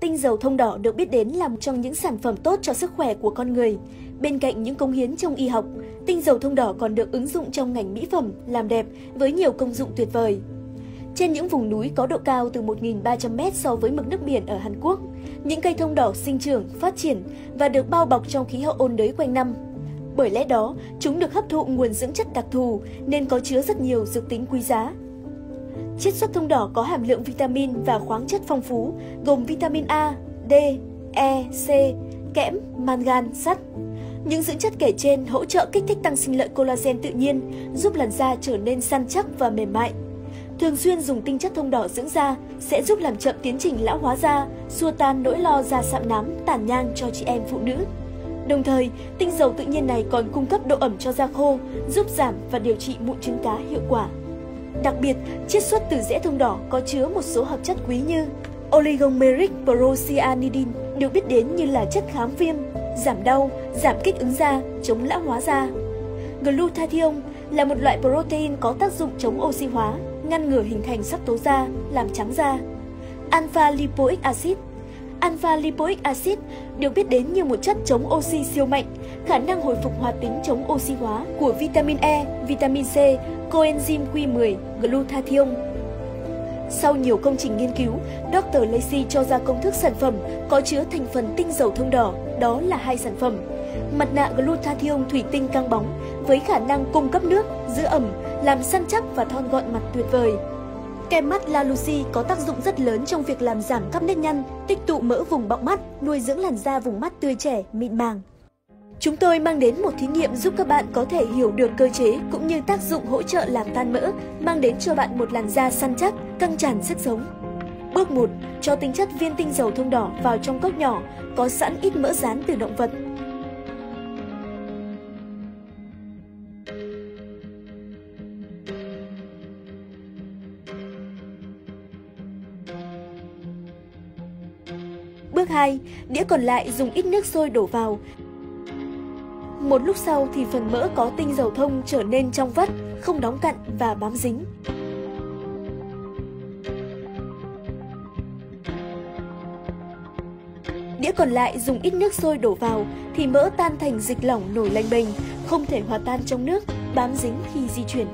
tinh dầu thông đỏ được biết đến là một trong những sản phẩm tốt cho sức khỏe của con người. Bên cạnh những công hiến trong y học, tinh dầu thông đỏ còn được ứng dụng trong ngành mỹ phẩm, làm đẹp với nhiều công dụng tuyệt vời. Trên những vùng núi có độ cao từ 1.300m so với mực nước biển ở Hàn Quốc, những cây thông đỏ sinh trưởng, phát triển và được bao bọc trong khí hậu ôn đới quanh năm. Bởi lẽ đó, chúng được hấp thụ nguồn dưỡng chất đặc thù nên có chứa rất nhiều dược tính quý giá. Chiết xuất thông đỏ có hàm lượng vitamin và khoáng chất phong phú, gồm vitamin A, D, E, C, kẽm, mangan, sắt. Những dưỡng chất kể trên hỗ trợ kích thích tăng sinh lợi collagen tự nhiên, giúp làn da trở nên săn chắc và mềm mại. Thường xuyên dùng tinh chất thông đỏ dưỡng da sẽ giúp làm chậm tiến trình lão hóa da, xua tan nỗi lo da sạm nám, tàn nhang cho chị em phụ nữ. Đồng thời, tinh dầu tự nhiên này còn cung cấp độ ẩm cho da khô, giúp giảm và điều trị mụn trứng cá hiệu quả. Đặc biệt, chiết xuất từ rễ thông đỏ có chứa một số hợp chất quý như oligomeric procyanidin được biết đến như là chất kháng viêm, giảm đau, giảm kích ứng da, chống lão hóa da. Glutathione là một loại protein có tác dụng chống oxy hóa, ngăn ngừa hình thành sắc tố da, làm trắng da. Alpha lipoic acid Alpha lipoic acid được biết đến như một chất chống oxy siêu mạnh, khả năng hồi phục hoạt tính chống oxy hóa của vitamin E, vitamin C, coenzyme Q10, glutathione. Sau nhiều công trình nghiên cứu, Dr. Lacey cho ra công thức sản phẩm có chứa thành phần tinh dầu thông đỏ, đó là hai sản phẩm. Mặt nạ glutathione thủy tinh căng bóng với khả năng cung cấp nước, giữ ẩm, làm săn chắc và thon gọn mặt tuyệt vời. Kem mắt La Lucy có tác dụng rất lớn trong việc làm giảm các nếp nhăn, tích tụ mỡ vùng bọng mắt, nuôi dưỡng làn da vùng mắt tươi trẻ, mịn màng. Chúng tôi mang đến một thí nghiệm giúp các bạn có thể hiểu được cơ chế cũng như tác dụng hỗ trợ làm tan mỡ, mang đến cho bạn một làn da săn chắc, căng tràn sức sống. Bước 1. Cho tinh chất viên tinh dầu thông đỏ vào trong cốc nhỏ, có sẵn ít mỡ rán từ động vật. Bước 2. Đĩa còn lại dùng ít nước sôi đổ vào. Một lúc sau thì phần mỡ có tinh dầu thông trở nên trong vắt, không đóng cặn và bám dính. Đĩa còn lại dùng ít nước sôi đổ vào thì mỡ tan thành dịch lỏng nổi lanh bềnh, không thể hòa tan trong nước, bám dính khi di chuyển.